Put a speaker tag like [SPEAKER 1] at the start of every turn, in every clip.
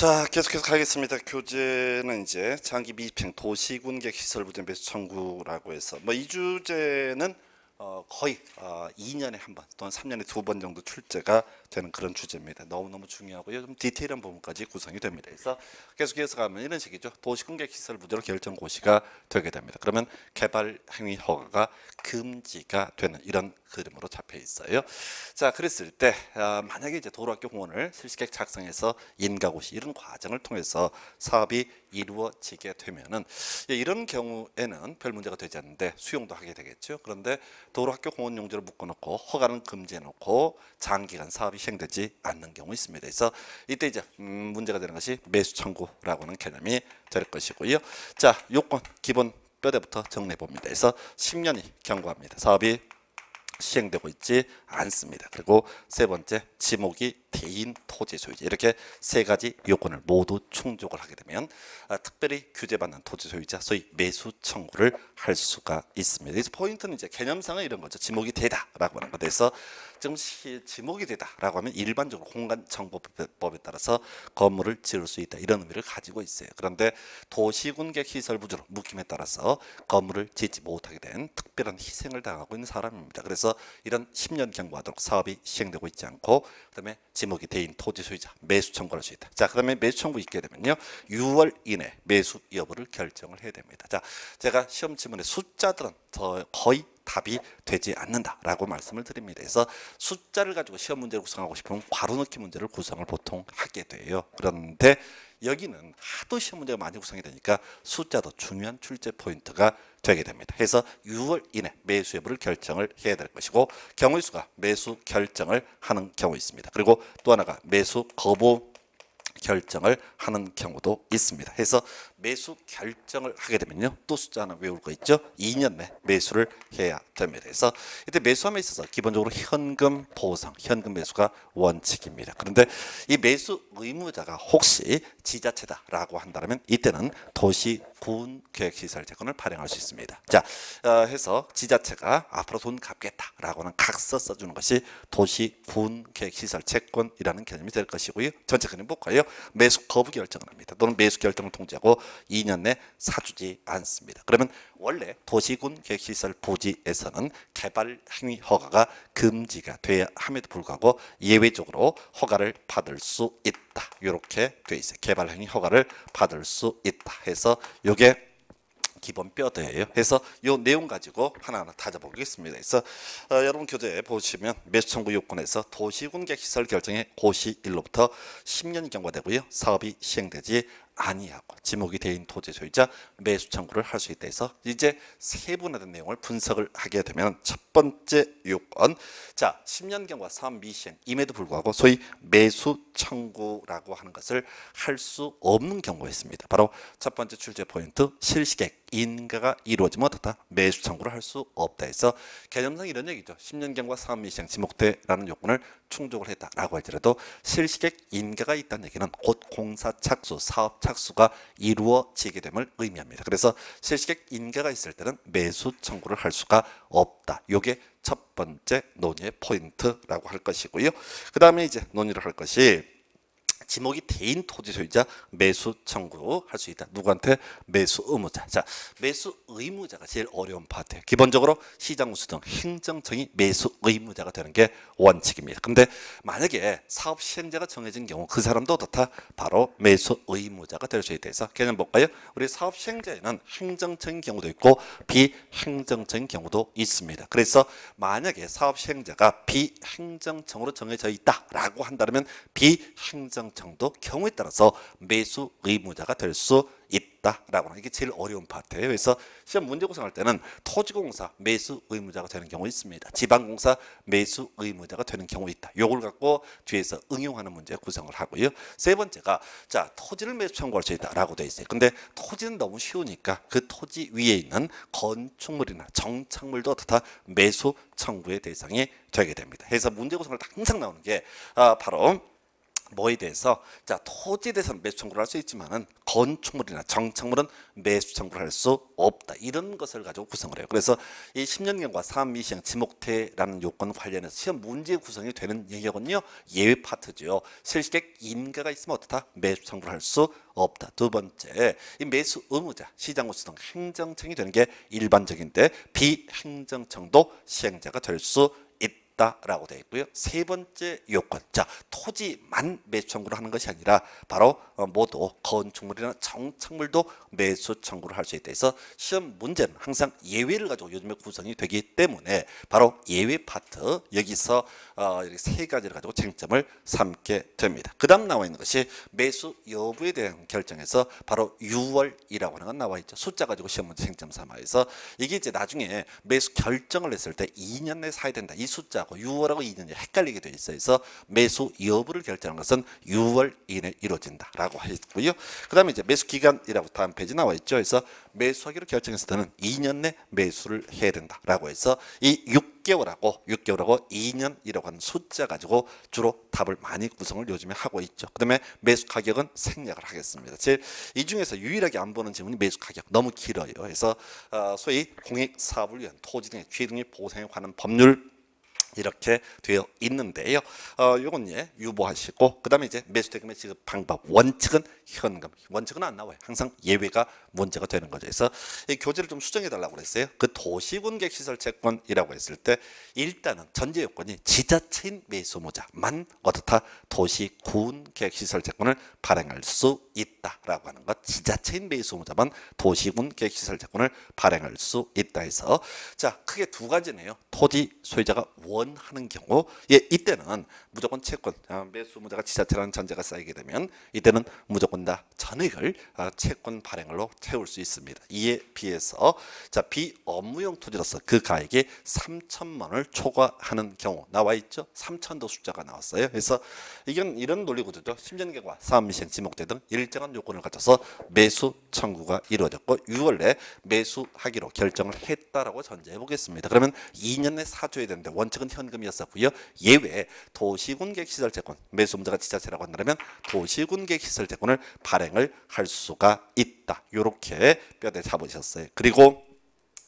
[SPEAKER 1] 자 계속해서 가겠습니다. 교재는 이제 장기 미집행 도시군계 시설 부대 매수 청구라고 해서 뭐 이 주제는 어, 거의 어, 2년에 한 번 또는 3년에 두 번 정도 출제가 되는 그런 주제입니다. 너무너무 중요하고요. 좀 디테일한 부분까지 구성이 됩니다. 그래서 계속해서 가면 이런 식이죠. 도시공격 시설 부대로 결정 고시가 되게 됩니다. 그러면 개발 행위 허가가 금지가 되는 이런 그림으로 잡혀 있어요. 자, 그랬을 때 아, 만약에 이제 도로학교 공원을 실시계획 작성해서 인가고시 이런 과정을 통해서 사업이 이루어지게 되면은 예, 이런 경우에는 별 문제가 되지 않는데 수용도 하게 되겠죠. 그런데 도로 학교 공원 용지를 묶어놓고 허가는 금지해놓고 장기간 사업이 시행되지 않는 경우 있습니다. 그래서 이때 이제 음, 문제가 되는 것이 매수 청구라고 하는 개념이 될 것이고요. 자, 요건 기본 뼈대부터 정리해 봅니다. 그래서 10년이 경과합니다. 사업이 시행되고 있지 않습니다. 그리고 세 번째 지목이 대인 토지 소유자 이렇게 세 가지 요건을 모두 충족을 하게 되면 아, 특별히 규제받는 토지 소유자 소위 매수 청구를 할 수가 있습니다. 그래서 포인트는 이제 개념상은 이런 거죠. 지목이 되다라고 하는 것에서 지금 시, 지목이 되다라고 하면 일반적으로 공간 정보법에 따라서 건물을 지을 수 있다 이런 의미를 가지고 있어요. 그런데 도시군객 시설 부지로 묶임에 따라서 건물을 짓지 못하게 된 특별한 희생을 당하고 있는 사람입니다. 그래서 이런 10년 경과하도록 사업이 시행되고 있지 않고 그다음에 지목이 대인 토지 소유자 매수 청구할 수 있다. 자, 그다음에 매수 청구 있게 되면요. 6월 이내 매수 여부를 결정을 해야 됩니다. 자, 제가 시험 지문의 숫자들은 더 거의 답이 되지 않는다라고 말씀을 드립니다. 그래서 숫자를 가지고 시험 문제를 구성하고 싶으면 괄호 넣기 문제를 구성을 보통 하게 돼요. 그런데 여기는 하도 시험 문제가 많이 구성이 되니까 숫자도 중요한 출제 포인트가 되게 됩니다. 그래서 6월 이내 매수 여부를 결정을 해야 될 것이고 경우의 수가 매수 결정을 하는 경우 있습니다. 그리고 또 하나가 매수 거부 결정을 하는 경우도 있습니다. 해서 매수 결정을 하게 되면요. 또 숫자 하나 외울 거 있죠. 2년 내 매수를 해야 됩니다. 그래서 이때 매수함에 있어서 기본적으로 현금 보상, 현금 매수가 원칙입니다. 그런데 이 매수 의무자가 혹시 지자체다라고 한다면 이때는 도시 군 계획시설 재건을 발행할 수 있습니다. 자, 어, 해서 지자체가 앞으로 돈 갚겠다라고 하는 각서 써주는 것이 도시 군 계획시설 채권이라는 개념이 될 것이고요. 전체 그림 볼까요? 매수 거부 결정을 합니다. 또는 매수 결정을 통지하고 2년 내 사주지 않습니다. 그러면 원래 도시군 계획시설 부지에서는 개발 행위 허가가 금지가 돼야 함에도 불구하고 예외적으로 허가를 받을 수 있다. 이렇게 돼 있어요. 개발 행위 허가를 받을 수 있다. 해서 요게 기본 뼈대예요. 그래서 이 내용 가지고 하나하나 다져보겠습니다. 그래서 어, 여러분 교재에 보시면 매수청구 요건에서 도시군객 시설 결정의 고시 일로부터 10년이 경과되고요. 사업이 시행되지 아니하고 지목이 대인 토지 소유자 매수 청구를 할수 있다 해서 이제 세분화된 내용을 분석을 하게 되면 첫 번째 요건 자 10년 경과 사업 미시행 임에도 불구하고 소위 매수 청구라고 하는 것을 할 수 없는 경우가 있습니다. 바로 첫 번째 출제 포인트 실시계획 인가가 이루어지면 어떻다 매수 청구를 할 수 없다 해서 개념상 이런 얘기죠. 10년 경과 사업 미시행 지목대라는 요건을 충족을 했다라고 할지라도 실시계획 인가가 있다는 얘기는 곧 공사 착수 사업 착수 가 이루어지게 됨을 의미합니다. 그래서 실시계획 인가가 있을 때는 매수 청구를 할 수가 없다. 요게 첫 번째 논의의 포인트라고 할 것이고요. 그 다음에 이제 논의를 할 것이 지목이 대인 토지 소유자 매수 청구할 수 있다. 누구한테? 매수 의무자. 자, 매수 의무자가 제일 어려운 파트예요. 기본적으로 시장군수 등 행정청이 매수 의무자가 되는 게 원칙입니다. 근데 만약에 사업 시행자가 정해진 경우 그 사람도 어떻다? 바로 매수 의무자가 될 수 있다 해서 개념 볼까요? 우리 사업 시행자에는 행정청인 경우도 있고 비행정청인 경우도 있습니다. 그래서 만약에 사업 시행자가 비행정청으로 정해져 있다라고 한다면 비행정 정도 경우에 따라서 매수 의무자가 될 수 있다라고 하는 이게 제일 어려운 파트예요. 그래서 시험 문제 구성할 때는 토지공사 매수 의무자가 되는 경우 있습니다. 지방공사 매수 의무자가 되는 경우 있다. 요걸 갖고 뒤에서 응용하는 문제 구성을 하고요. 세 번째가 자 토지를 매수 청구할 수 있다라고 돼 있어요. 근데 토지는 너무 쉬우니까 그 토지 위에 있는 건축물이나 정착물도 어떻다 매수 청구의 대상이 되게 됩니다. 그래서 문제 구성할 때 항상 나오는 게 아, 바로 뭐에 대해서 자 토지에 대해서는 매수 청구를 할 수 있지만은 건축물이나 정착물은 매수 청구를 할 수 없다 이런 것을 가지고 구성을 해요. 그래서 이 10년경과 사업미시행 지목태라는 요건 관련해서 시험 문제 구성이 되는 영역은요 예외 파트죠. 실시객 인가가 있으면 어떻다 매수 청구를 할 수 없다. 두 번째 이 매수 의무자 시장구수 등 행정청이 되는 게 일반적인데 비행정청도 시행자가 될 수 있다라고 되어 있고요. 세 번째 요건. 자, 토지만 매수 청구를 하는 것이 아니라 바로 어, 모두 건축물이나 정착물도 매수 청구를 할 수 있다 해서 시험 문제는 항상 예외를 가지고 요즘에 구성이 되기 때문에 바로 예외 파트 여기서 어, 세 가지를 가지고 쟁점을 삼게 됩니다. 그다음 나와 있는 것이 매수 여부에 대한 결정에서 바로 6월이라고 하는 건 나와 있죠. 숫자 가지고 시험 문제 쟁점 삼아서 이게 이제 나중에 매수 결정을 했을 때 2년 내에 사야 된다. 이 숫자 하고 6월하고 2년이 헷갈리게 돼 있어요. 그래서 매수 여부를 결정하는 것은 6월 이내 이루어진다라고 했고요. 그 다음에 이제 매수 기간이라고 다음 페이지 나와 있죠. 그래서 매수하기로 결정했을 때는 2년 내 매수를 해야 된다라고 해서 이 6개월하고 6개월하고 2년이라고 하는 숫자 가지고 주로 답을 많이 구성을 요즘에 하고 있죠. 그 다음에 매수 가격은 생략을 하겠습니다. 제일 이 중에서 유일하게 안 보는 질문이 매수 가격 너무 길어요. 그래서 어, 소위 공익 사업을 위한 토지 등의 취 등의 보상에 관한 법률 이렇게 되어 있는데요. 어, 요건 예, 유보하시고 그다음에 이제 매수대금의 지급 방법 원칙은 현금 원칙은 안 나와요. 항상 예외가 문제가 되는 거죠. 그래서 이 교재를 좀 수정해 달라고 그랬어요. 그 도시군 객 시설 채권이라고 했을 때 일단은 전제 요건이 지자체인 매수모자만 어떻다 도시군 객 시설 채권을 발행할 수 있다라고 하는 것. 지자체인 매수모자만 도시군객 시설 채권을 발행할 수 있다 해서 자 크게 두 가지네요. 토지 소유자가 원하는 경우 예 이때는 무조건 채권 아, 매수모자가 지자체라는 전제가 쌓이게 되면 이때는 무조건 다 전액을 아, 채권 발행으로 채울 수 있습니다. 이에 비해서 자 비업무용 토지로서 그 가액이 3천만 원을 초과하는 경우 나와 있죠. 3천도 숫자가 나왔어요. 그래서 이건 이런 논리 구조죠. 심전계과 사업미시행 지목대 등 일정한 요건을 갖춰서 매수 청구가 이루어졌고 6월 내 매수하기로 결정을 했다라고 전제해 보겠습니다. 그러면 2년 내 사줘야 되는데 원칙은 현금이었었고요. 예외 도시군객 시설채권 매수 문제가 지자체라고 한다면 도시군객 시설채권을 발행을 할 수가 있다. 이렇게 뼈대 잡으셨어요. 그리고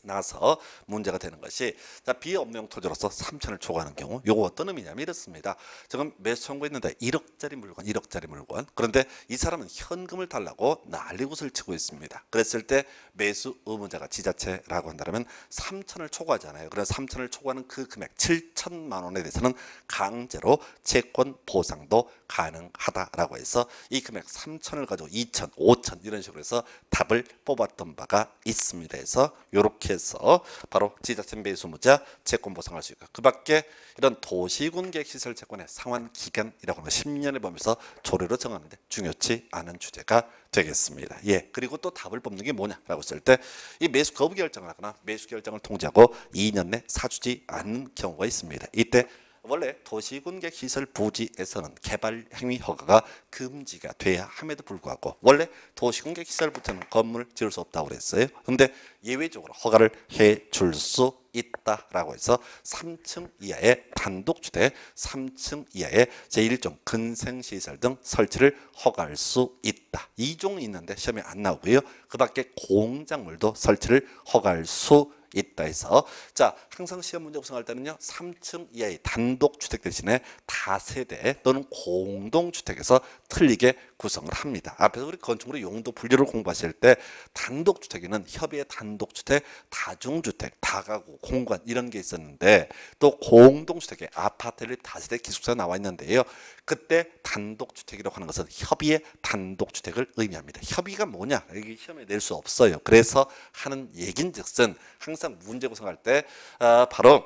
[SPEAKER 1] 나서 문제가 되는 것이 자 비업무용 토지로서 3천을 초과하는 경우 요거 어떤 의미냐면 이렇습니다. 지금 매수 청구했는데 1억짜리 물건, 1억짜리 물건. 그런데 이 사람은 현금을 달라고 난리굿을 치고 있습니다. 그랬을 때 매수 의무자가 지자체라고 한다면 3천을 초과하잖아요. 그래서 3천을 초과하는 그 금액 7천만 원에 대해서는 강제로 채권 보상도 가능하다라고 해서 이 금액 3천을 가지고 2천, 5천 이런 식으로 해서 답을 뽑았던 바가 있습니다. 해서 이렇게 해서 바로 지자체 매수무자 채권 보상할 수 있고 그 밖에 이런 도시군객 시설 채권의 상환 기간이라고 하는 10년을 보면서 조례로 정하는데 중요치 않은 주제가 되겠습니다. 예. 그리고 또 답을 뽑는 게 뭐냐라고 했을 때 이 매수 거부 결정을 하거나 매수 결정을 통지하고 2년 내 사주지 않는 경우가 있습니다. 이때 원래 도시군객 시설 부지에서는 개발 행위 허가가 금지가 돼야 함에도 불구하고 원래 도시군객 시설부터는 건물을 지을 수 없다고 그랬어요. 근데 예외적으로 허가를 해 줄 수 있다라고 해서 3층 이하의 단독주택, 3층 이하의 제1종 근생시설 등 설치를 허가할 수 있다. 이종이 있는데 시험에 안 나오고요. 그 밖에 공작물도 설치를 허가할 수 있다. 있다 해서. 자 항상 시험 문제 구성할 때는요 3층 이하의 단독 주택 대신에 다세대 또는 공동 주택에서 틀리게 구성을 합니다. 앞에서 우리 건축물의 용도 분류를 공부하실 때 단독 주택에는 협의의 단독 주택, 다중 주택, 다가구, 공간 이런 게 있었는데 또 공동 주택에 아파트를 다세대 기숙사 나와 있는데요. 그때 단독 주택이라고 하는 것은 협의의 단독 주택을 의미합니다. 협의가 뭐냐? 여기 시험에 낼 수 없어요. 그래서 하는 얘긴즉슨 항상 문제 구성할 때 아, 바로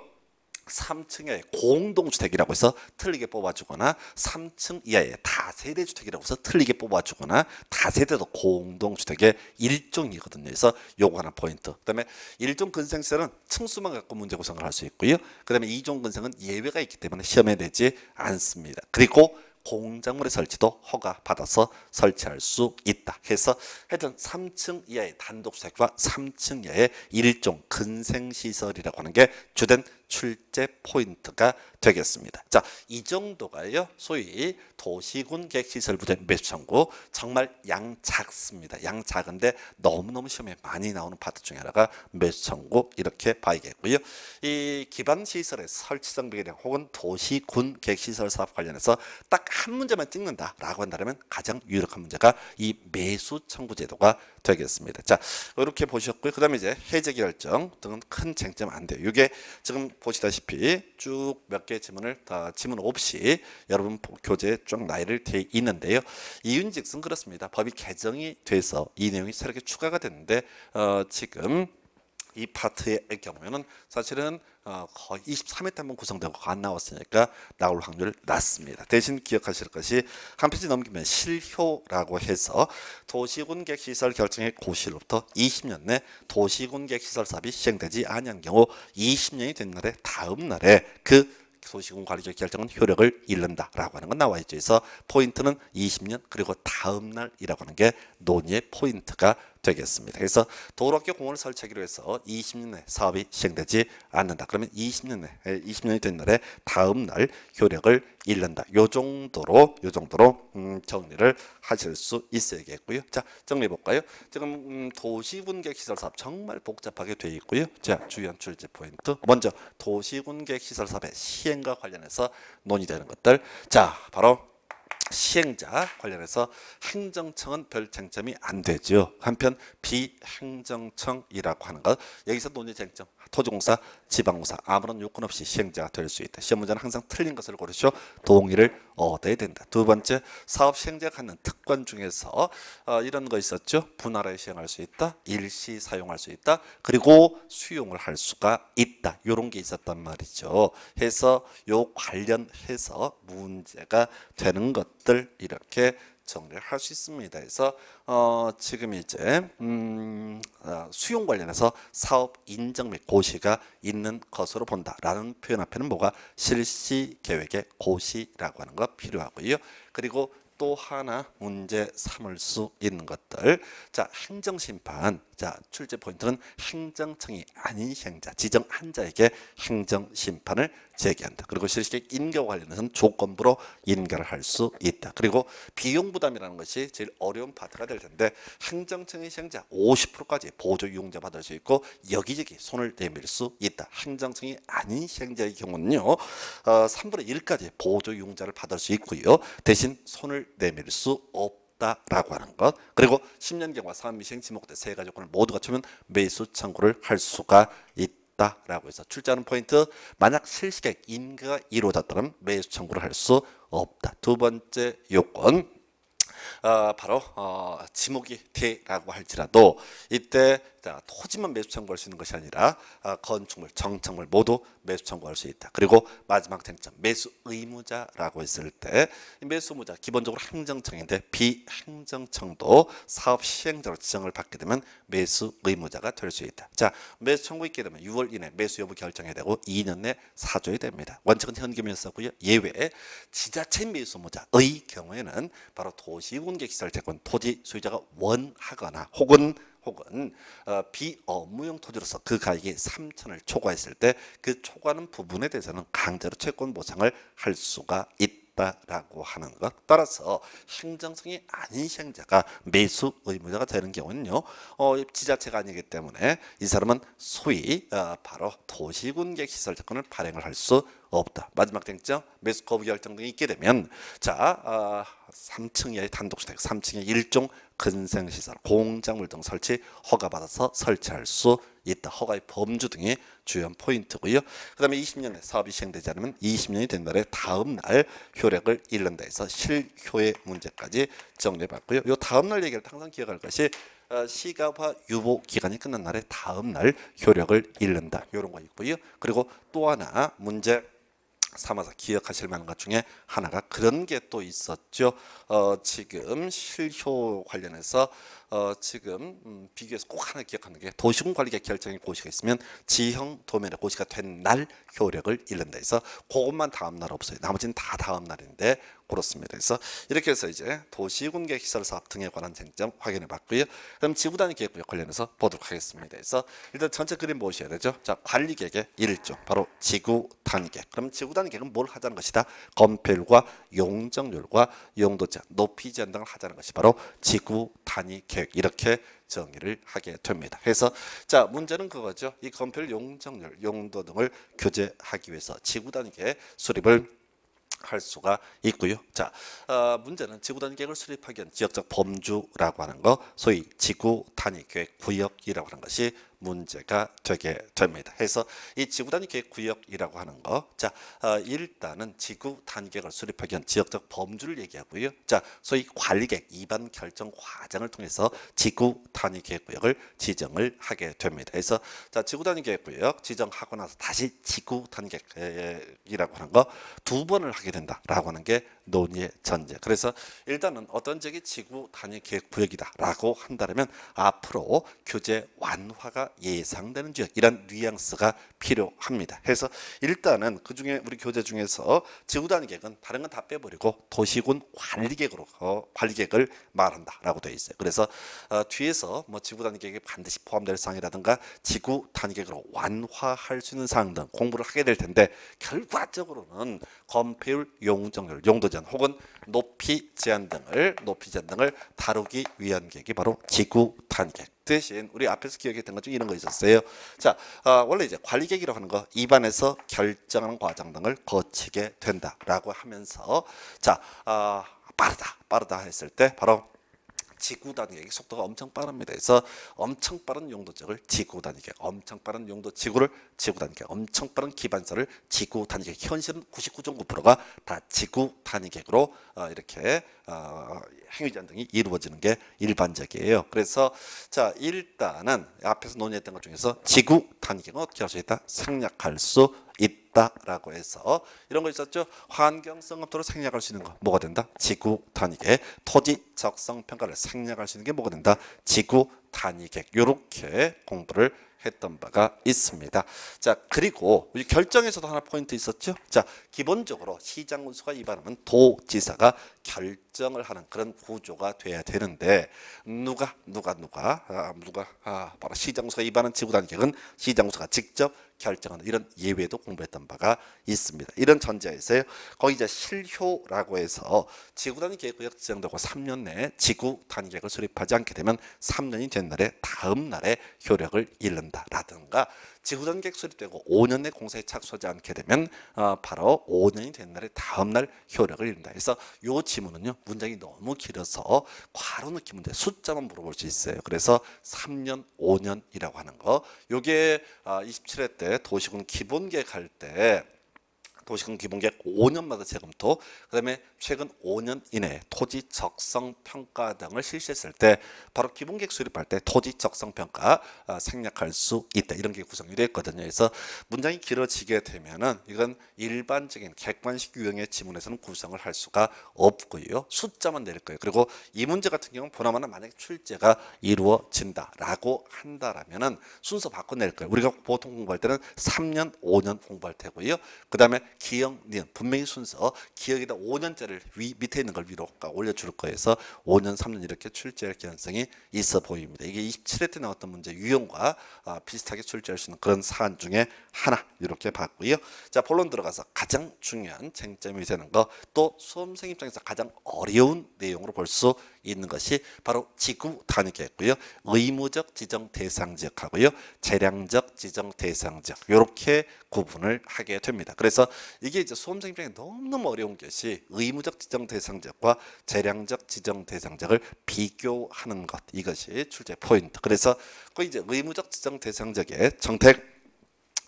[SPEAKER 1] 3층의 공동주택이라고 해서 틀리게 뽑아주거나 3층 이하의 다세대 주택이라고 해서 틀리게 뽑아주거나 다세대도 공동주택의 일종이거든요. 그래서 요거 하나 포인트. 그다음에 일종 근생시설은 층수만 갖고 문제 구성을 할 수 있고요. 그다음에 이종 근생은 예외가 있기 때문에 시험에 내지 않습니다. 그리고 공작물의 설치도 허가 받아서 설치할 수 있다. 해서 하여튼 3층 이하의 단독주택과 3층 이하의 일종 근생시설이라고 하는 게 주된 출제 포인트가 되겠습니다. 자, 이 정도가요. 소위 도시군 계획시설 부지 매수 청구 정말 양 작습니다. 양 작은데 너무너무 시험에 많이 나오는 파트 중에 하나가 매수 청구 이렇게 봐야겠고요. 이 기반 시설의 설치성 비례 혹은 도시군 계획시설 사업 관련해서 딱 한 문제만 찍는다라고 한다면 가장 유력한 문제가 이 매수 청구 제도가 되겠습니다. 자, 이렇게 보셨고요. 그 다음에 이제 해제 결정 등은 큰 쟁점 안 돼요. 이게 지금 보시다시피 쭉 몇 개 지문을 다 지문 없이 여러분 보- 교재에 쭉 나열을 돼 있는데요. 이윤즉슨 그렇습니다. 법이 개정이 돼서 이 내용이 새롭게 추가가 됐는데 어, 지금 이 파트의 경우에는 사실은 어, 거의 23회 한번 구성되고 안 나왔으니까 나올 확률 낮습니다. 대신 기억하실 것이 한 페이지 넘기면 실효라고 해서 도시군객 시설 결정의 고시로부터 20년 내 도시군객 시설 사업이 시행되지 아니한 경우 20년이 된 날에 다음 날에 그 도시군 관리적 결정은 효력을 잃는다라고 하는 건 나와 있죠. 그래서 포인트는 20년 그리고 다음 날이라고 하는 게 논의의 포인트가 되겠습니다. 그래서 도로학교 공원을 설치하기로 해서 20년 내 사업이 시행되지 않는다. 그러면 20년 내 20년이 된 날에 다음 날 효력을 잃는다. 요 정도로 요 정도로 음, 정리를 하실 수 있어야겠고요. 자 정리해 볼까요? 지금 음, 도시군객 시설 사업 정말 복잡하게 돼 있고요. 자 주연 출제 포인트 먼저 도시군객 시설 사업의 시행과 관련해서 논의되는 것들 자 바로 시행자 관련해서 행정청은 별 쟁점이 안 되죠. 한편 비행정청이라고 하는 것 여기서 논의 쟁점 토지공사, 지방공사 아무런 요건 없이 시행자가 될 수 있다. 시험 문제는 항상 틀린 것을 고르시오. 동의를 얻어야 된다. 두 번째 사업 시행자가 갖는 특권 중에서 어, 이런 거 있었죠. 분할에 시행할 수 있다. 일시 사용할 수 있다. 그리고 수용을 할 수가 있다. 이런 게 있었단 말이죠. 해서 요 관련해서 문제가 되는 것들 이렇게 정리를 할 수 있습니다. 그래서 어, 지금 이제 음, 어, 수용 관련해서 사업 인정 및 고시가 있는 것으로 본다라는 표현 앞에는 뭐가 실시 계획의 고시라고 하는 거 필요하고요. 그리고 또 하나 문제 삼을 수 있는 것들. 자, 행정심판. 자, 출제 포인트는 행정청이 아닌 시행자, 지정한 자에게 행정 심판을 제기한다. 그리고 실시계 인가 관련해서는 조건부로 인가를 할 수 있다. 그리고 비용 부담이라는 것이 제일 어려운 파트가 될 텐데 행정청의 시행자 50%까지 보조 이용자 받을 수 있고 여기저기 손을 내밀 수 있다. 행정청이 아닌 시행자의 경우는요. 어, 3분의 1까지 보조 이용자를 받을 수 있고요. 대신 손을 내밀 수 없다 라고 하는 것. 그리고 10년 경과 사업 미시행 지목대 세 가지 조건을 모두 갖추면 매수 청구를 할 수가 있다라고 해서 출제하는 포인트 만약 실시계 인가가 이루어졌다면 매수 청구를 할 수 없다. 두 번째 요건 어, 바로 어, 지목이 돼라고 할지라도 이때 자, 토지만 매수 청구할 수 있는 것이 아니라 어, 건축물, 정착물 모두 매수 청구할 수 있다. 그리고 마지막 쟁점 매수 의무자라고 했을 때이 매수 의무자 기본적으로 행정청인데 비행정청도 사업 시행자로 지정을 받게 되면 매수 의무자가 될 수 있다. 자 매수 청구 있게 되면 6월 이내 매수 여부 결정해야 되고 2년 내 사줘야 됩니다. 원칙은 현금이었었고요. 예외 지자체 매수 의무자의 경우에는 바로 도시군객시설재권 토지 소유자가 원하거나 혹은 혹은 어, 비업무용 토지로서 그 가액이 3천을 초과했을 때 그 초과하는 부분에 대해서는 강제로 채권 보상을 할 수가 있다라고 하는 것. 따라서 행정성이 아닌 시행자가 매수 의무자가 되는 경우는요. 어, 지자체가 아니기 때문에 이 사람은 소위 어, 바로 도시군객 시설 채권을 발행을 할 수 없다. 마지막 쟁점 매수 거부 결정 등이 있게 되면 자 어, 3층 이하의 단독주택, 3층의 일종 근생시설, 공작물 등 설치 허가받아서 설치할 수 있다. 허가의 범주 등이 주요 포인트고요. 그 다음에 20년에 사업이 시행되지 않으면 20년이 된 날에 다음 날 효력을 잃는다 해서 실효의 문제까지 정리해봤고요. 요 다음 날 얘기를 항상 기억할 것이 어, 시가화 유보 기간이 끝난 날에 다음 날 효력을 잃는다. 이런 거 있고요. 그리고 또 하나 문제 삼아서 기억하실 만한 것 중에 하나가 그런 게 또 있었죠. 어, 지금 실효 관련해서 어, 지금 음, 비교해서 꼭 하나 기억하는 게 도시군 관리계 결정의 고시가 있으면 지형 도면의 고시가 된 날 효력을 잃는다 해서 그것만 다음 날 없어요. 나머지는 다 다음 날인데 그렇습니다. 그래서 이렇게 해서 이제 도시군계 시설 사업 등에 관한 쟁점 확인해 봤고요. 그럼 지구 단위 계획 관련해서 보도록 하겠습니다. 그래서 일단 전체 그림 보셔야 되죠. 자, 관리 계획의 1조 바로 지구 단위 계획. 그럼 지구 단위 계획은 뭘 하자는 것이다? 건폐율과 용적률과 용도 제한, 높이 등을 하자는 것이 바로 지구 단위 계획 이렇게 정의를 하게 됩니다. 그래서 자 문제는 그거죠. 이 건폐율, 용적률, 용도 등을 규제하기 위해서 지구 단위 계획 수립을 할 수가 있고요. 자, 어, 문제는 지구 단위 계획을 수립하기 위한 지역적 범주라고 하는 거, 소위 지구 단위 계획 구역이라고 하는 것이 문제가 되게 됩니다. 그래서 이 지구 단위 계획 구역이라고 하는 거, 자 어, 일단은 지구 계획을 수립하기 위한 지역적 범주를 얘기하고요. 자, 소위 관리 계획 이반 결정 과정을 통해서 지구 단위 계획 구역을 지정을 하게 됩니다. 그래서 자 지구 단위 계획 구역 지정하고 나서 다시 지구 단위 계획이라고 하는 거 두 번을 하게 된다라고 하는 게 논의의 전제. 그래서 일단은 어떤 지역이 지구 단위 계획 구역이다라고 한다면 앞으로 규제 완화가 예상되는 지역 이런 뉘앙스가 필요합니다. 그래서 일단은 그 중에 우리 교재 중에서 지구 단위 계획은 다른 건 다 빼버리고 도시군 관리 계획으로 어, 관리 계획을 말한다라고 되어 있어요. 그래서 어, 뒤에서 뭐 지구 단위 계획에 반드시 포함될 사항이라든가 지구 단위 계획으로 완화할 수 있는 사항 등 공부를 하게 될 텐데 결과적으로는 건폐율, 용적률, 용도 제한 혹은 높이 제한 등을 높이 제한 등을 다루기 위한 계획이 바로 지구 계획. 대신 우리 앞에서 기억했던 것 중에 이런 거 있었어요. 자, 어, 원래 이제 관리 계획이라고 하는 거 입안에서 결정하는 과정 등을 거치게 된다라고 하면서 자, 어, 빠르다, 빠르다 했을 때 바로 지구 단위의 속도가 엄청 빠릅니다. 그래서 엄청 빠른 용도적을 지구 단위계, 엄청 빠른 용도 지구를 지구 단위계, 엄청 빠른 기반설을 지구 단위계. 현실은 99.9%가 다 지구 단위계로 어, 이렇게 어, 행위 제한 등이 이루어지는 게 일반적이에요. 그래서 자 일단은 앞에서 논의했던 것 중에서 지구 단위계가 어떻게 할 수 있다? 생략할 수 있다 라고 해서 이런 거 있었죠. 환경성 검토를 생략할 수 있는 거 뭐가 된다? 지구 단위계 토지 적성 평가를 생략할 수 있는 게 뭐가 된다? 지구 단위계 이렇게 공부를 했던 바가 있습니다. 자 그리고 우리 결정에서도 하나 포인트 있었죠. 자 기본적으로 시장 군수가 위반하면 도지사가 결정을 하는 그런 구조가 돼야 되는데 누가 누가 누가 아, 누가 아, 바로 시장군수가 위반한 지구단 계획은 시장군수가 직접 결정하는 이런 예외도 공부했던 바가 있습니다. 이런 전제에서요. 거기 이제 실효라고 해서 지구 단위 계획구역 지정되고 3년 내에 지구 단위 계획을 수립하지 않게 되면 3년이 된 날에 다음 날에 효력을 잃는다라든가 지구 단위 계획 수립되고 5년 내 공사에 착수하지 않게 되면 어, 바로 5년이 된 날에 다음 날 효력을 잃는다. 그래서 요 지문은요. 문장이 너무 길어서 괄호 넣기 문제 숫자만 물어볼 수 있어요. 그래서 3년, 5년이라고 하는 거. 요게 어, 27회 때 도시군 기본 계획할 때 도시군 기본계획 5년마다 재검토, 그다음에 최근 5년 이내 토지 적성 평가 등을 실시했을 때 바로 기본계획 수립할 때 토지 적성 평가 아, 생략할 수 있다 이런 게 구성이 됐거든요. 그래서 문장이 길어지게 되면은 이건 일반적인 객관식 유형의 지문에서는 구성을 할 수가 없고요. 숫자만 낼 거예요. 그리고 이 문제 같은 경우는 보나마나 만약에 출제가 이루어진다라고 한다라면은 순서 바꿔낼 거예요. 우리가 보통 공부할 때는 3년, 5년 공부할 테고요. 그 다음에 기억, 니은 분명히 순서 기억에다 5년짜리를 위 밑에 있는 걸 위로 올려줄 거여서 5년, 3년 이렇게 출제할 가능성이 있어 보입니다. 이게 27회 때 나왔던 문제 유형과 아, 비슷하게 출제할 수 있는 그런 사안 중에 하나 이렇게 봤고요. 자 본론 들어가서 가장 중요한 쟁점이 되는 거 또 수험생 입장에서 가장 어려운 내용으로 볼 수 있는 것이 바로 지구 단위계였고요. 의무적 지정 대상 지역하고요. 재량적 지정 대상 지역 이렇게 구분을 하게 됩니다. 그래서 이게 이제 수험생 입장에 너무너무 어려운 것이 의무적 지정 대상 지역과 재량적 지정 대상 지역을 비교하는 것 이것이 출제 포인트. 그래서 그 이제 의무적 지정 대상 지역의 정택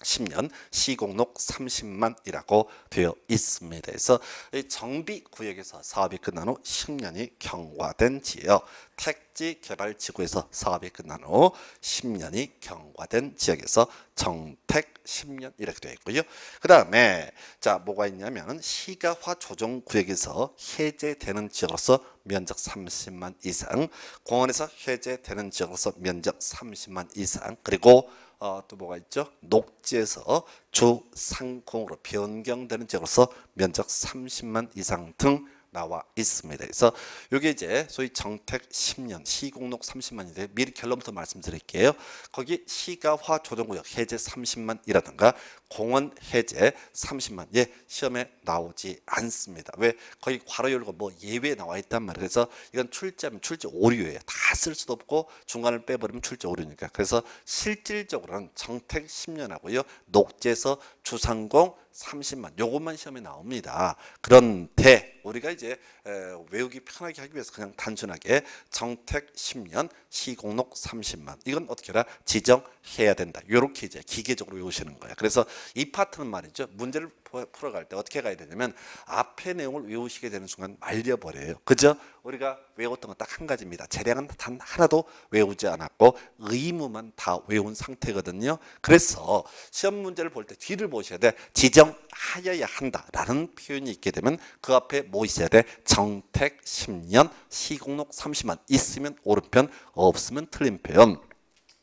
[SPEAKER 1] 10년 시공록 30만이라고 되어 있습니다. 그래서 정비 구역에서 사업이 끝난 후 10년이 경과된 지역, 택지 개발 지구에서 사업이 끝난 후 10년이 경과된 지역에서 정택 10년 이렇게 되어 있고요. 그 다음에 자 뭐가 있냐면 시가화 조정 구역에서 해제되는 지역으로서 면적 30만 이상, 공원에서 해제되는 지역으로서 면적 30만 이상, 그리고 어, 또 뭐가 있죠? 녹지에서 주 상공으로 변경되는 지역으로서 면적 30만 이상 등 나와 있습니다. 그래서 이게 이제 소위 정택 10년 시공록 30만인데 미리 결론부터 말씀드릴게요. 거기 시가화 조정구역 해제 30만이라든가 공원 해제 30만 예 시험에 나오지 않습니다. 왜 거기 괄호 열고 뭐 예외 나와 있단 말이에요. 그래서 이건 출제하면 출제 오류예요. 다 쓸 수도 없고 중간을 빼버리면 출제 오류니까. 그래서 실질적으로는 정택 10년하고요. 녹제서 주상공 30만 요것만 시험에 나옵니다. 그런데 우리가 이제 에, 외우기 편하게 하기 위해서 그냥 단순하게 정택 10년 시공록 30만 이건 어떻게 해라 지정 해야 된다. 요렇게 이제 기계적으로 외우시는 거예요. 그래서 이 파트는 말이죠. 문제를 푸- 풀어갈 때 어떻게 가야 되냐면 앞에 내용을 외우시게 되는 순간 말려버려요. 그죠? 우리가 외웠던 건 딱 한 가지입니다. 재량은 단 하나도 외우지 않았고 의무만 다 외운 상태거든요. 그래서 시험 문제를 볼 때 뒤를 보셔야 돼. 지정하여야 한다라는 표현이 있게 되면 그 앞에 뭐 있어야 돼? 정택 10년 시공록 30만 있으면 오른 편 없으면 틀린 표현.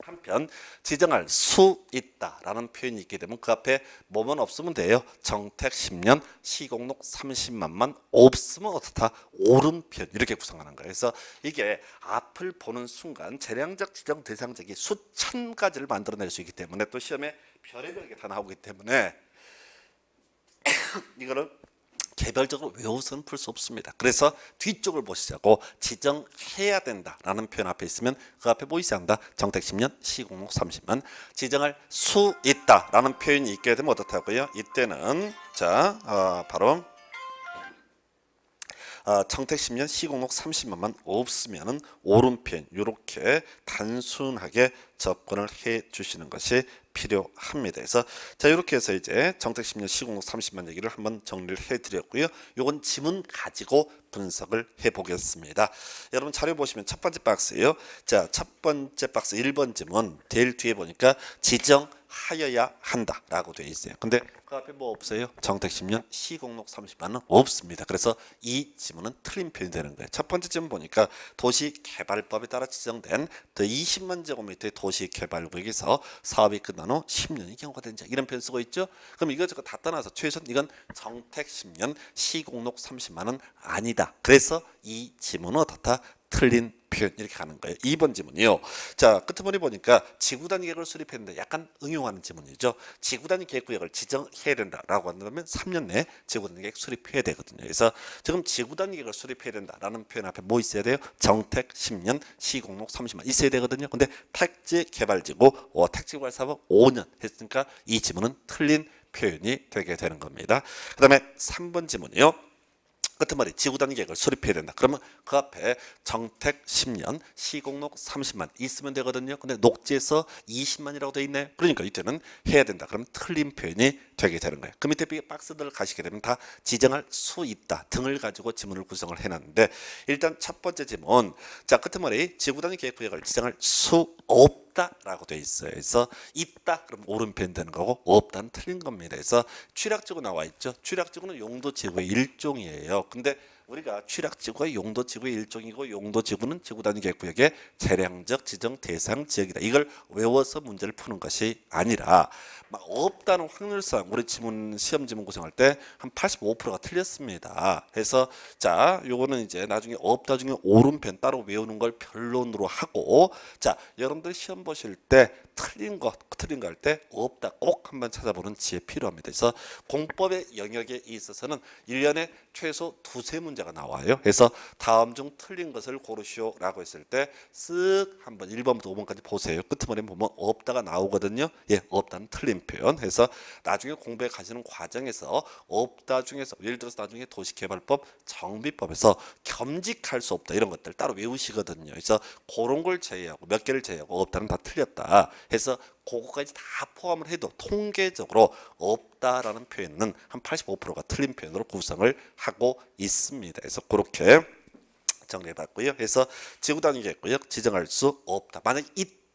[SPEAKER 1] 한편 지정할 수 있다라는 표현이 있게 되면 그 앞에 뭐만 없으면 돼요. 정택 10년 시공록 30만만 없으면 어떻다 오른편 이렇게 구성하는 거예요. 그래서 이게 앞을 보는 순간 재량적 지정 대상적이 수천 가지를 만들어낼 수 있기 때문에 또 시험에 별의별 게 다 나오기 때문에 이거를 개별적으로 외워서는 풀 수 없습니다. 그래서 뒤쪽을 보시자고 지정해야 된다라는 표현 앞에 있으면 그 앞에 뭐 있어야 한다? 정택 10년 시공록 30만 지정할 수 있다라는 표현이 있게 되면 어떻다고요? 이때는 자 어, 바로 어, 정택 10년 시공록 30만만 없으면은 오른 편 이렇게 단순하게 접근을 해 주시는 것이 필요합니다. 그래서 자 이렇게 해서 이제 정택 10년 시공록 30만 얘기를 한번 정리를 해 드렸고요. 요건 지문 가지고 분석을 해 보겠습니다. 여러분 자료 보시면 첫 번째 박스예요. 자, 첫 번째 박스 1번 지문 제일 뒤에 보니까 지정 하여야 한다라고 되어 있어요. 근데 그 앞에 뭐 없어요? 정택 10년 시공록 30만은 없습니다. 그래서 이 지문은 틀린 표현이 되는 거예요. 첫 번째 지문 보니까 도시개발법에 따라 지정된 더 20만 제곱미터의 도시개발구역에서 사업이 끝난 후 10년이 경과된 자 이런 표현 쓰고 있죠. 그럼 이것저것 다 떠나서 최소한 이건 정택 10년 시공록 30만은 아니다. 그래서 이 지문은 어떻다? 틀린 표현 이렇게 가는 거예요. 2번 지문이요. 자 보니 보니까 지구 단위 계획을 수립했는데 약간 응용하는 지문이죠. 지구 단위 계획 구역을 지정해야 된다라고 한다면 3년 내에 지구 단위 계획 수립해야 되거든요. 그래서 지금 지구 단위 계획을 수립해야 된다라는 표현 앞에 뭐 있어야 돼요? 정택 10년 시공록 30만 있어야 되거든요. 근데 택지 개발지구 어, 택지 개발 사업 5년 했으니까 이 지문은 틀린 표현이 되게 되는 겁니다. 그 다음에 3번 지문이요. 끝에 말이 지구 단위 계획을 수립해야 된다. 그러면 그 앞에 정택 10년, 시공록 30만 있으면 되거든요. 근데 녹지에서 20만이라고 돼 있네. 그러니까 이때는 해야 된다. 그러면 틀린 표현이 되게 되는 거예요. 그 밑에 박스들을 가시게 되면 다 지정할 수 있다 등을 가지고 지문을 구성을 해놨는데 일단 첫 번째 지문, 자 끝에 말이 지구 단위 계획 구역을 지정할 수 없. 있다라고 돼 있어요. 그래서 있다 그럼 오른편 되는 거고 없다는 틀린 겁니다. 그래서 취락지구 나와 있죠. 취락지구는 용도 지구의 일종이에요. 근데 우리가 취락지구가 용도지구의 일종이고 용도지구는 지구 단위 계획구역의 재량적 지정 대상 지역이다. 이걸 외워서 문제를 푸는 것이 아니라 막 없다는 확률상 우리 지문 시험 지문 구성할 때 한 85%가 틀렸습니다. 그래서 자 요거는 이제 나중에 없다 중에 오른편 따로 외우는 걸 변론으로 하고 자 여러분들 시험 보실 때 틀린 것 틀린 거 할 때 없다 꼭 한번 찾아보는 지혜 필요합니다. 그래서 공법의 영역에 있어서는 1년에 최소 두세 문제 가 나와요. 그래서 다음 중 틀린 것을 고르시오라고 했을 때 쓱 한번 1번부터 5번까지 보세요. 끝머리 보면 없다가 나오거든요. 예, 없다는 틀린 표현. 해서 나중에 공부해 가시는 과정에서 없다 중에서 예를 들어서 나중에 도시개발법 정비법에서 겸직할 수 없다 이런 것들 따로 외우시거든요. 그래서 그런 걸 제외하고 몇 개를 제외하고 없다는 다 틀렸다. 해서 그거까지 다 포함을 해도 통계적으로 없다라는 표현은 한 85%가 틀린 표현으로 구성을 하고 있습니다. 그래서 그렇게 정리해봤고요. 그래서 지구 단위 계획구역 지정할 수 없다. 만약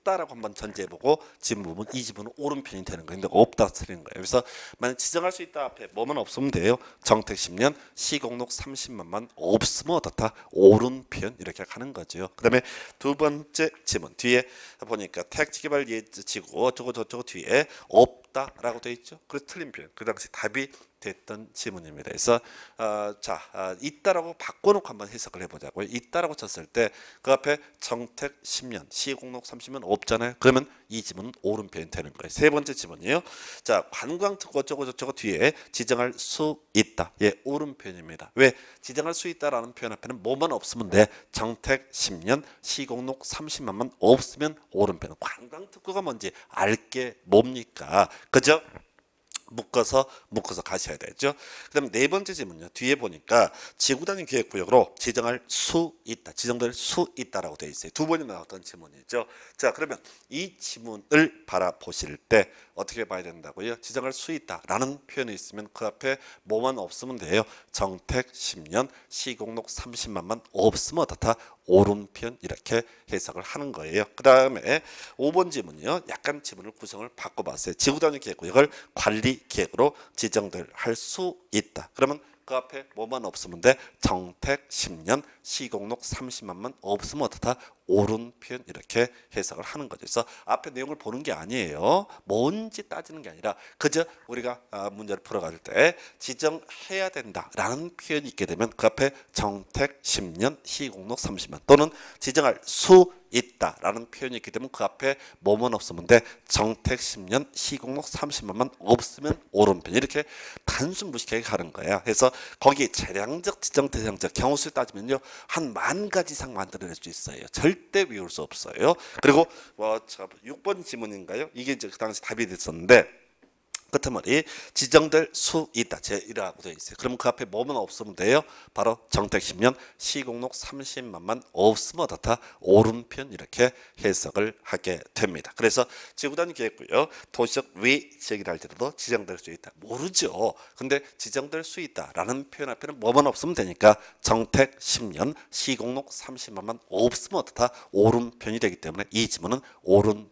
[SPEAKER 1] 있다라고 한번 전제해보고 지금 부분 이 지분은 오른편이 되는 거예요. 근데 없다 틀린 거예요. 그래서 만약 지정할 수 있다 앞에 뭐만 없으면 돼요. 정택 10년 시공록 30만만 없으면 어떻다? 오른편 이렇게 가는 거죠. 그다음에 두 번째 지문 뒤에 보니까 택지 개발 예지구 어쩌고 저쩌고 뒤에 없다라고 돼 있죠. 그래서 틀린 표현. 그 당시 답이 됐던 지문입니다. 그래서 어, 자 어, 있다라고 바꿔놓고 한번 해석을 해보자고요. 있다라고 쳤을 때 그 앞에 정택 10년, 시공록 30년 없잖아요. 그러면 이 지문은 표현이 되는 거예요. 세 번째 지문이요. 자 관광특구 어쩌고 저쩌고 뒤에 지정할 수 있다. 예, 표현입니다. 왜 지정할 수 있다라는 표현 앞에는 뭐만 없으면 돼. 정택 10년, 시공록 30만만 없으면 표현. 관광특구가 뭔지 알게 뭡니까? 그죠? 묶어서 묶어서 가셔야 되죠. 그다음 네 번째 질문요. 뒤에 보니까 지구 단위 계획 구역으로 지정할 수 있다. 지정될 수 있다라고 되어 있어요. 두 번이 나왔던 지문이죠. 자, 그러면 이 지문을 바라보실 때 어떻게 봐야 된다고요? 지정할 수 있다라는 표현이 있으면 그 앞에 뭐만 없으면 돼요. 정택 10년, 시공록 30만만 없으면 어떻다? 표현 이렇게 해석을 하는 거예요. 그 다음에 5번 지문이요. 약간 지문을 구성을 바꿔봤어요. 지구단위 계획구역을 관리 계획으로 지정될 할 수 있다. 그러면 그 앞에 뭐만 없으면 돼? 정택 10년, 시공록 30만만 없으면 어떻다? 표현 이렇게 해석을 하는 거죠. 그래서 앞에 내용을 보는 게 아니에요. 뭔지 따지는 게 아니라 그저 우리가 아, 문제를 풀어갈 때 지정해야 된다라는 표현이 있게 되면 그 앞에 정택 10년, 시공록 30만 또는 지정할 수 있다라는 표현이 있기 때문에 그 앞에 뭐만 없으면 돼? 정택 10년 시공록 30만만 없으면 옳은 편. 이렇게 단순 무식하게 가는 거야. 그래서 거기 재량적 지정 대상적 경우수를 따지면요. 한 만 가지 이상 만들어낼 수 있어요. 절대 외울 수 없어요. 그리고 뭐 6번 지문인가요? 이게 이제 그 당시 답이 됐었는데 말이 지정될 수 있다. 제1이라고 되어 있어요. 그러면 그 앞에 뭐만 없으면 돼요? 바로 정택 10년 시공록 30만만 없으면 어떻다? 옳은 편 이렇게 해석을 하게 됩니다. 그래서 지구단 계획구요. 도시적 위 지역이라 할지라도 지정될 수 있다. 모르죠. 근데 지정될 수 있다라는 표현 앞에는 뭐만 없으면 되니까 정택 10년 시공록 30만만 없으면 어떻다? 옳은 편이 되기 때문에 이 지문은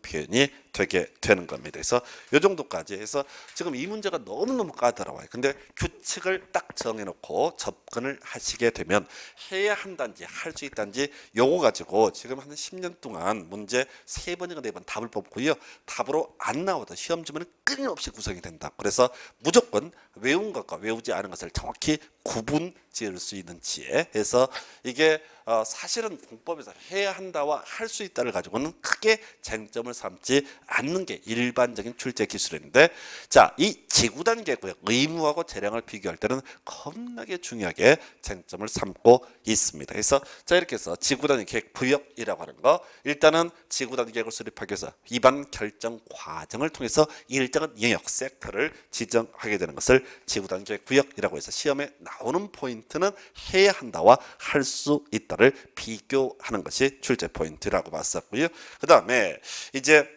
[SPEAKER 1] 표현이 되게 되는 겁니다. 그래서 이 정도까지 해서 지금 이 문제가 너무너무 까다로워요. 근데 규칙을 딱 정해놓고 접근을 하시게 되면 해야 한단지 할 수 있단지 요거 가지고 지금 한 10년 동안 문제 세 번인가 네 번 답을 뽑고요. 답으로 안 나오던 시험 지문은 끊임없이 구성이 된다. 그래서 무조건 외운 것과 외우지 않은 것을 정확히 구분 지을 수 있는 지혜 해서 이게 어 사실은 공법에서 해야 한다와 할 수 있다를 가지고는 크게 쟁점을 삼지 않는 게 일반적인 출제 기술인데 자 이 지구단 계 구역 의무하고 재량을 비교할 때는 겁나게 중요하게 쟁점을 삼고 있습니다. 그래서 자 이렇게 해서 지구단위 계획 구역이라고 하는 거 일단은 지구단위 계획을 수립하기 위해서 위반 결정 과정을 통해서 일정한 영역 섹터를 지정하게 되는 것을 지구단위 계획 구역이라고 해서 시험에 나오는 포인트는 해야 한다와 할 수 있다 를 비교하는 것이 출제 포인트라고 봤었고요. 그 다음에 이제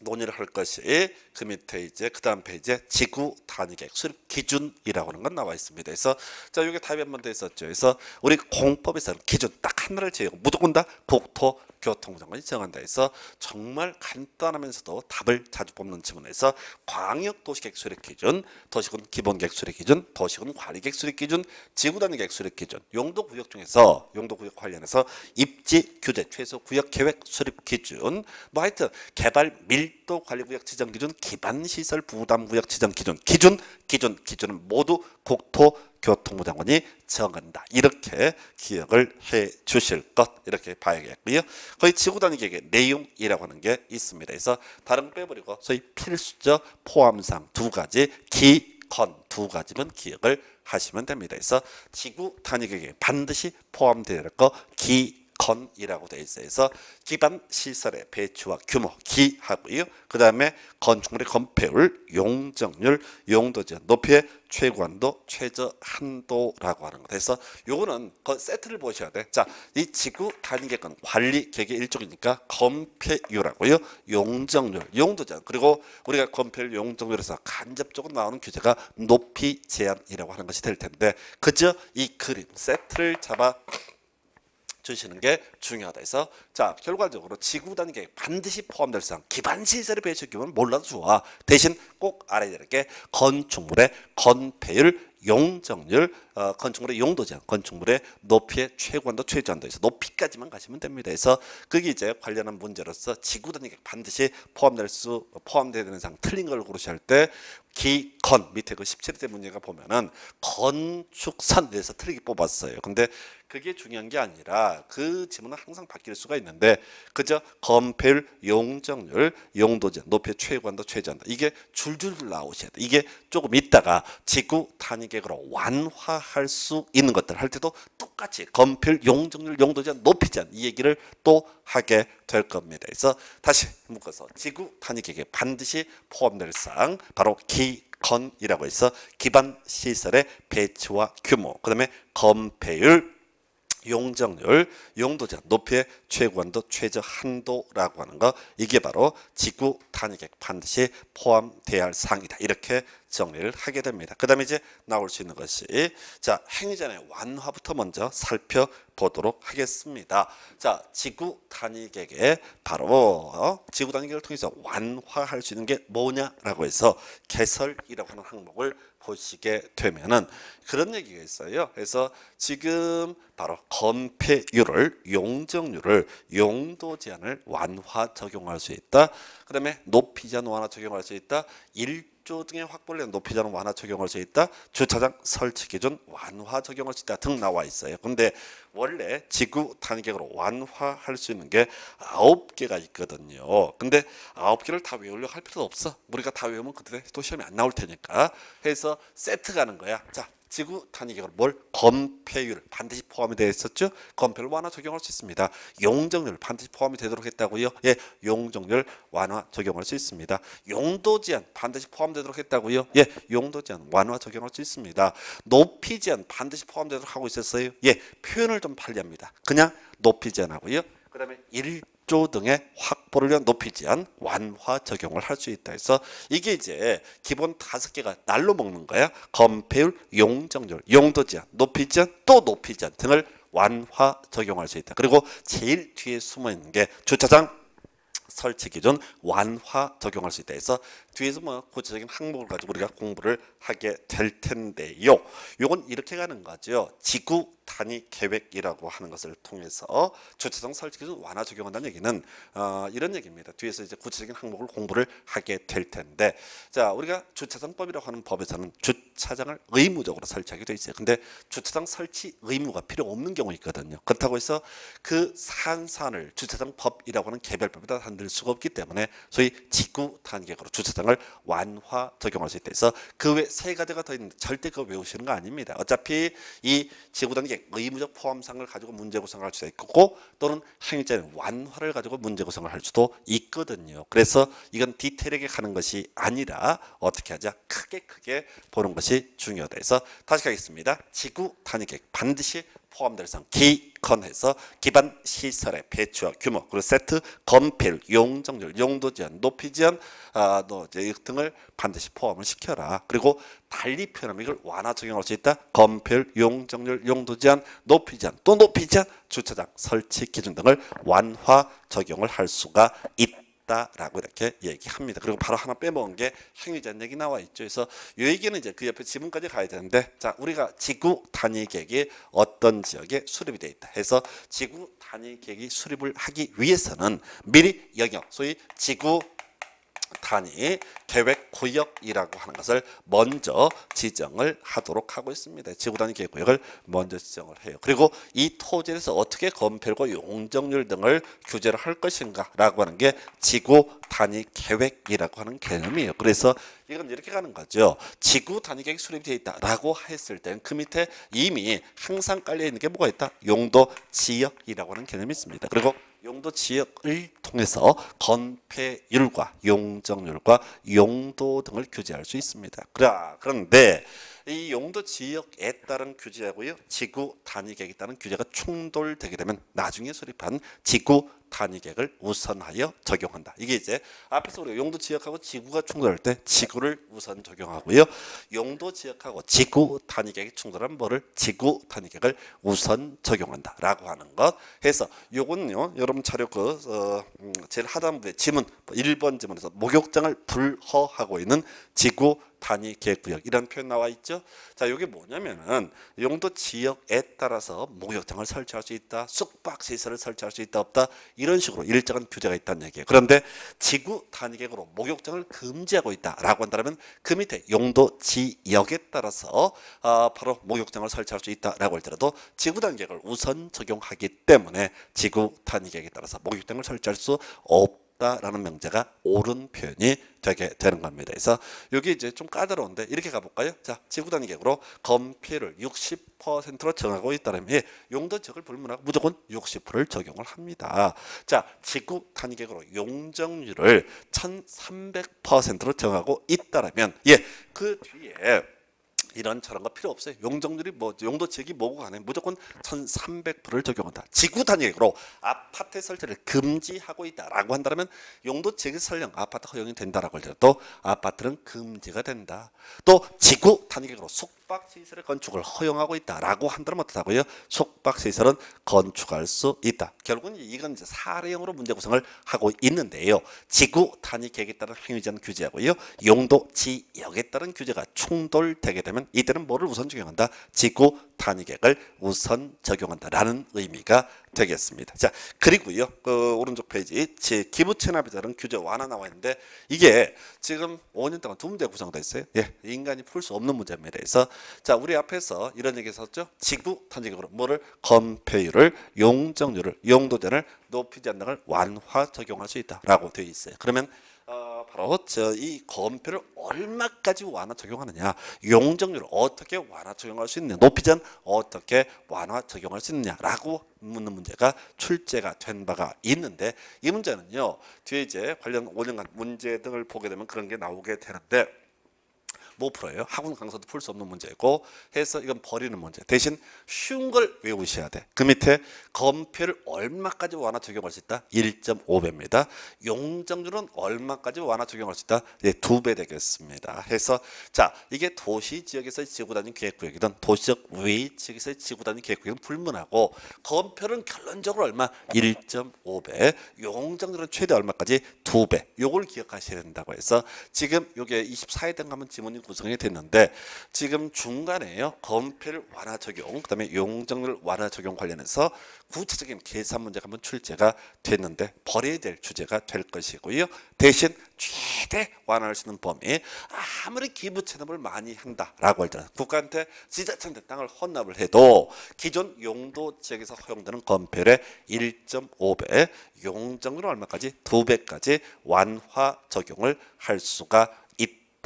[SPEAKER 1] 논의를 할 것이 그 밑에 이제 그 다음 페이지에 지구 단위 수립 기준이라고 하는 건 나와 있습니다. 그래서 자 이게 답이 한번더 있었죠. 그래서 우리 공법에서는 기준 딱 하나를 제외하고 무조건 다 국토 교통부 장관이 정한다 해서 정말 간단하면서도 답을 자주 뽑는 지문에서 광역 도시계획 수립 기준, 도시군 기본 계획 수립 기준, 도시군 관리 계획 수립 기준, 지구 단위 계획 수립 기준, 용도 구역 중에서 용도 구역 관련해서 입지 규제 최소 구역 계획 수립 기준, 뭐 하여튼 개발 밀도 관리 구역 지정 기준, 기반 시설 부담 구역 지정 기준, 기준, 기준, 기준은 모두 국토 교통부 장관이 정한다. 이렇게 기억을 해 주실 것 이렇게 봐야겠고요. 거의 지구 단위 계획의 내용이라고 하는 게 있습니다. 그래서 다른 거 빼버리고 소위 필수적 포함상 두 가지 기, 건 두 가지만 기억을 하시면 됩니다. 그래서 지구 단위 계획에 반드시 포함되어 거 기, 건이라고 되어 있어요. 그래서 기반 시설의 배치와 규모 기 하고요. 그 다음에 건축물의 건폐율, 용적률, 용도 제한, 높이의 최고한도, 최저 한도라고 하는 거. 그래서 요거는 그 세트를 보셔야 돼. 자, 이 지구 단위 계획은 관리 계획의 일종이니까 건폐율하고요, 용적률, 용도 제한. 그리고 우리가 건폐율, 용적률에서 간접적으로 나오는 규제가 높이 제한이라고 하는 것이 될 텐데, 그저 이 그림 세트를 잡아 주시는 게 중요하다 해서 자 결과적으로 지구 단계에 반드시 포함될 사항 기반 시설의 배치 규모는 몰라도 좋아 대신 꼭 알아야 될 게 건축물의 건폐율 용적률 어, 건축물의 용도 제한, 건축물의 높이의 최고한도 최저한도 해서 높이까지만 가시면 됩니다. 그래서 그게 이제 관련한 문제로서 지구 단위가 반드시 포함될 수 포함되어야 되는 상 틀린 걸 고르실 때 기 건 밑에 그 17대 문제가 보면은 건축선 에서 틀리게 뽑았어요. 근데 그게 중요한 게 아니라 그 지문은 항상 바뀔 수가 있는데 그저 건폐율, 용적률, 용도제, 높이 최고한도 최저한도 이게 줄줄 나오셔야 돼. 이게 조금 있다가 지구 단위 계획으로 완화할 수 있는 것들 할 때도 똑같이 건폐율, 용적률, 용도제, 높이 제한 이 얘기를 또 하게 될 겁니다. 그래서 다시 묶어서 지구 단위 계획에 반드시 포함될 사항 바로 기 건이라고 해서 기반 시설의 배치와 규모, 그다음에 건폐율 용적률, 용도 제한, 높이의 최고한도, 최저 한도라고 하는 거 이게 바로 지구 단위계획 반드시 포함돼야 할 사항이다. 이렇게 정리를 하게 됩니다. 그 다음에 이제 나올 수 있는 것이 자 행위 전의 완화부터 먼저 살펴보도록 하겠습니다. 자 지구 단위계획에 바로 어, 지구 단위계획을 통해서 완화할 수 있는 게 뭐냐라고 해서 개설이라고 하는 항목을 보시게 되면은 그런 얘기가 있어요. 그래서 지금 바로 건폐율을 용적률을 용도 제한을 완화 적용할 수 있다. 그다음에 높이 제한 완화 적용할 수 있다. 일조 등의 확보를 위한 높이 제한 완화 적용할 수 있다. 주차장 설치 기준 완화 적용할 수 있다 등 나와 있어요. 근데 원래 지구 단계로 완화할 수 있는 게 아홉 개가 있거든요. 근데 아홉 개를 다 외우려고 할 필요도 없어. 우리가 다 외우면 그때 또 시험이 안 나올 테니까. 해서 세트 가는 거야. 자, 지구 단위계획으로 뭘 건폐율 반드시 포함이 되어 있었죠. 건폐율 완화 적용할 수 있습니다. 용적률 반드시 포함이 되도록 했다고요. 예, 용적률 완화 적용할 수 있습니다. 용도 제한 반드시 포함되도록 했다고요. 예, 용도 제한 완화 적용할 수 있습니다. 높이 제한 반드시 포함되도록 하고 있었어요. 예, 표현을 좀 편리합니다. 그냥 높이 제한하고요. 그다음에 일 조 등의 확보를 위한 높이 제한 완화 적용을 할 수 있다 해서 이게 이제 기본 다섯 개가 날로 먹는 거야. 건폐율, 용적률, 용도 제한, 높이 제한, 또 높이 제한 등을 완화 적용할 수 있다. 그리고 제일 뒤에 숨어 있는 게 주차장 설치 기준 완화 적용할 수 있다 해서 뒤에서 뭐 구체적인 항목을 가지고 우리가 공부를 하게 될 텐데요. 요건 이렇게 가는 거죠. 지구 단위 계획이라고 하는 것을 통해서 주차장 설치 기준 완화 적용한다는 얘기는 어, 이런 얘기입니다. 뒤에서 이제 구체적인 항목을 공부를 하게 될 텐데 자 우리가 주차장법이라고 하는 법에서는 주차장을 의무적으로 설치하게 돼 있어요. 근데 주차장 설치 의무가 필요 없는 경우 있거든요. 그렇다고 해서 그 산산을 주차장법이라고 하는 개별법에다 한들 수가 없기 때문에 소위 지구 단계로 주차장 을 완화 적용할 수 있다. 해서 그 외 세 가지가 더 있는데 절대 그거 외우시는 거 아닙니다. 어차피 이 지구 단계 의무적 포함상을 가지고 문제 구성할 수도 있고 또는 행위자의 완화를 가지고 문제 구성을 할 수도 있거든요. 그래서 이건 디테일하게 가는 것이 아니라 어떻게 하자 크게 크게 보는 것이 중요하다. 해서 다시 가겠습니다. 지구 단위 계획 반드시 포함될 상 기건해서 기반 시설의 배치와 규모 그리고 세트 건필 용적률 용도 제한 높이 제한 아, 너 이제 등을 반드시 포함을 시켜라 그리고 달리 표현하면 이걸 완화 적용할 수 있다 건필 용적률 용도 제한 높이 제한 또 높이 제한 주차장 설치 기준 등을 완화 적용을 할 수가 있다. 있다라고 이렇게 얘기합니다. 그리고 바로 하나 빼먹은 게 행위자는 얘기 나와 있죠. 그래서 이 얘기는 이제 그 옆에 지문까지 가야 되는데 자 우리가 지구 단위 계획이 어떤 지역에 수립이 돼 있다 해서 지구 단위 계획이 수립을 하기 위해서는 미리 영역 소위 지구 단위 계획 구역이라고 하는 것을 먼저 지정을 하도록 하고 있습니다. 지구 단위 계획 구역을 먼저 지정을 해요. 그리고 이 토지에서 어떻게 건폐율과 용적률 등을 규제를 할 것인가라고 하는 게 지구 단위 계획이라고 하는 개념이에요. 그래서 이건 이렇게 가는 거죠. 지구 단위 계획 수립되어 있다라고 했을 때는 그 밑에 이미 항상 깔려 있는 게 뭐가 있다? 용도 지역이라고 하는 개념이 있습니다. 그리고 용도 지역을 통해서 건폐율과 용적률과 용도 등을 규제할 수 있습니다. 그런데 이 용도 지역에 따른 규제하고요. 지구 단위 계획에 따른 규제가 충돌되게 되면 나중에 수립한 지구 단위 계획을 우선하여 적용한다. 이게 이제 앞에서 우리가 용도 지역하고 지구가 충돌할 때 지구를 우선 적용하고요. 용도 지역하고 지구 단위 계획이 충돌하면 뭐를 지구 단위 계획을 우선 적용한다라고 하는 것. 해서 요건요. 여러분 자료 그 어, 음, 제일 하단부에 지문 1번 지문에서 목욕장을 불허하고 있는 지구 단위 계획구역 이런 표현 나와 있죠. 자, 이게 뭐냐면은 용도 지역에 따라서 목욕장을 설치할 수 있다, 숙박 시설을 설치할 수 있다 없다 이런 식으로 일정한 규제가 있다는 얘기예요. 그런데 지구 단위 계획으로 목욕장을 금지하고 있다라고 한다면 그 밑에 용도 지역에 따라서 아, 바로 목욕장을 설치할 수 있다라고 할때라도 지구 단위 계획을 우선 적용하기 때문에 지구 단위 계획에 따라서 목욕장을 설치할 수 없. 다라는 명제가 옳은 표현이 되게 되는 겁니다. 그래서 여기 이제 좀 까다로운데 이렇게 가볼까요? 자, 지구 단위 계획으로 건폐율을 60%로 정하고 있다면 예, 용도 지역을 불문하고 무조건 60%를 적용을 합니다. 자, 지구 단위 계획으로 용적률을 1,300%로 정하고 있다면 예, 그 뒤에 이런 저런 거 필요 없어요. 용적률이 뭐 용도 지역이 뭐고 간에 무조건 1,300%를 적용한다. 지구 단위로 아파트 설치를 금지하고 있다라고 한다면 용도 지역의 설령 아파트 허용이 된다라고 할때도 아파트는 금지가 된다. 또 지구 단위로 숙박 시설의 건축을 허용하고 있다라고 한다면 어떻다고요? 숙박 시설은 건축할 수 있다. 결국은 이건 이제 사례형으로 문제 구성을 하고 있는데요. 지구 단위 계획에 따른 행위 제한 규제하고요. 용도 지역에 따른 규제가 충돌되게 되면 이때는 뭐를 우선 적용한다? 지구 단위 계획을 우선 적용한다라는 의미가 되겠습니다. 자, 그리고요. 그 오른쪽 페이지 기부 채납에 따른 규제 완화 나와 있는데 이게 지금 5년 동안 두 문제 구성되어 있어요. 예, 인간이 풀 수 없는 문제입니다. 그래서 자, 우리 앞에서 이런 얘기 했었죠. 지구 계획으로 뭐를 건폐율을 용적률을 용도전을 높이 제한을 완화 적용할 수 있다라고 되어 있어요. 그러면 어, 바로 저이 건폐를 얼마까지 완화 적용하느냐, 용적률을 어떻게 완화 적용할 수 있느냐, 높이전 어떻게 완화 적용할 수 있느냐라고 묻는 문제가 출제가 된 바가 있는데 이 문제는요 뒤에 이제 관련 5년간 문제 등을 보게 되면 그런 게 나오게 되는데. 못 풀어요. 학원 강사도 풀 수 없는 문제고 해서 이건 버리는 문제. 대신 쉬운 걸 외우셔야 돼. 그 밑에 건폐를 얼마까지 완화 적용할 수 있다? 1.5배입니다. 용적률은 얼마까지 완화 적용할 수 있다? 예, 2배 되겠습니다. 해서 자 이게 도시 지역에서의 지구 단위 계획구역이든 도시적 외 지역에서의 지구 단위 계획구역은 불문하고 건폐는 결론적으로 얼마? 1.5배. 용적률은 최대 얼마까지? 2배. 요걸 기억하셔야 된다고 해서 지금 요게 24회 등 가면 지문이 구성이 됐는데 지금 중간에요. 건폐율 완화 적용 그다음에 용적률 완화 적용 관련해서 구체적인 계산 문제가 한번 출제가 됐는데 버려야 될 주제가 될 것이고요. 대신 최대 완화할 수 있는 범위 아무리 기부 체납을 많이 한다라고 할때 국가한테 지자체한테 땅을 헌납을 해도 기존 용도 지역에서 허용되는 건폐율의 1.5배 용적률 얼마까지? 2배까지 완화 적용을 할 수가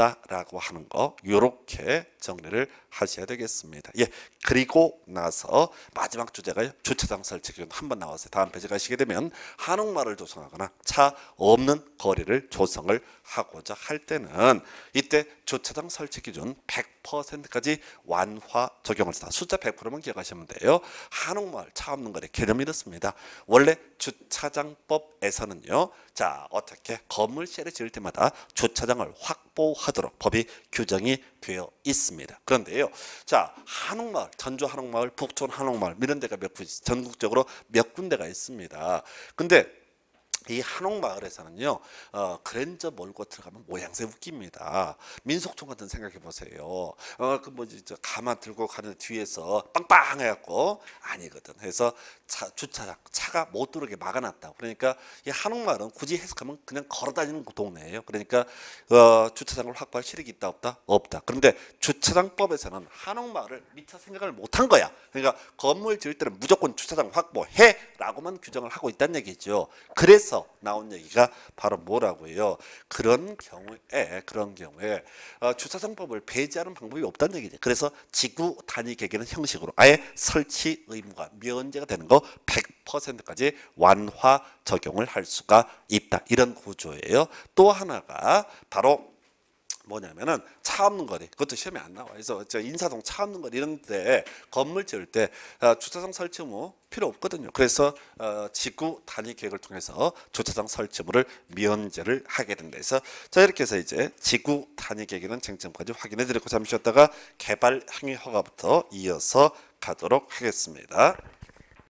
[SPEAKER 1] 있다라고 하는 거. 이렇게 정리를 하셔야 되겠습니다. 예, 그리고 나서 마지막 주제가 주차장 설치 기준 한번 나왔어요. 다음 페이지 가시게 되면 한옥마을 조성하거나 차 없는 거리를 조성을 하고자 할 때는 이때 주차장 설치 기준 100%까지 완화 적용을 했다. 숫자 100%만 기억하시면 돼요. 한옥마을 차 없는 거리 개념이 이렇습니다. 원래 주차장법에서는요. 자 어떻게 건물 시를 지을 때마다 주차장을 확보하도록 법이 규정이 되어 있습니다. 그런데요. 자 한옥마을, 전주 한옥마을, 북촌 한옥마을 이런 데가 몇 군, 전국적으로 몇 군데가 있습니다. 근데 이 한옥마을에서는요 어, 그랜저 몰고 들어가면 모양새 웃깁니다. 민속촌 같은 생각해 보세요. 어그 뭐지 저 가마 들고 가는 뒤에서 빵빵 해갖고 아니거든. 해서 차, 주차장 차가 못 들어오게 막아놨다 그러니까 이 한옥마을은 굳이 해석하면 그냥 걸어다니는 동네예요. 그러니까 어, 주차장을 확보할 실익이 있다 없다? 없다. 그런데 주차장법에서는 한옥마을을 미처 생각을 못한 거야. 그러니까 건물 지을 때는 무조건 주차장 확보해 라고만 규정을 하고 있다는 얘기죠. 그래서 나온 얘기가 바로 뭐라고요? 그런 경우에 그런 경우에 어, 주차장법을 배제하는 방법이 없다는 얘기죠. 그래서 지구 단위 계획는 형식으로 아예 설치 의무가 면제가 되는 거 100%까지 완화 적용을 할 수가 있다. 이런 구조예요. 또 하나가 바로 뭐냐면은 차 없는 거리 그것도 시험에 안 나와. 그래서 저 인사동 차 없는 거리 이런 데 건물 지을 때 어, 주차장 설치 무 필요 없거든요. 그래서 어, 지구 단위 계획을 통해서 주차장 설치물을 면제를 하게 된다. 해서 자 이렇게 해서 이제 지구 단위 계획에는 쟁점까지 확인해 드리고 잠시 쉬었다가 개발 행위 허가부터 이어서 가도록 하겠습니다